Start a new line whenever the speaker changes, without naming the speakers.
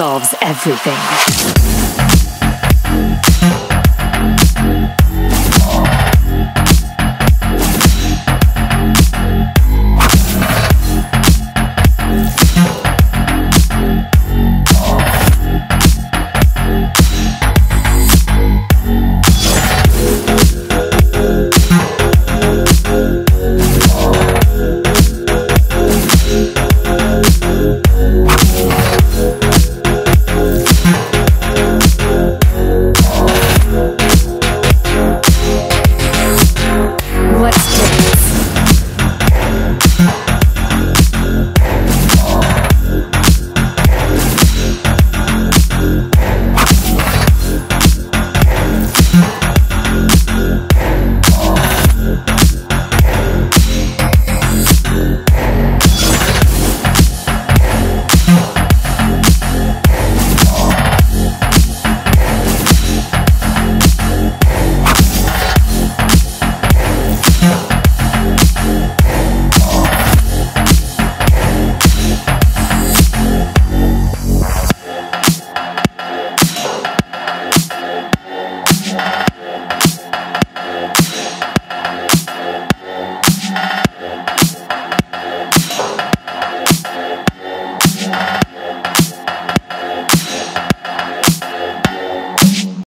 solves everything.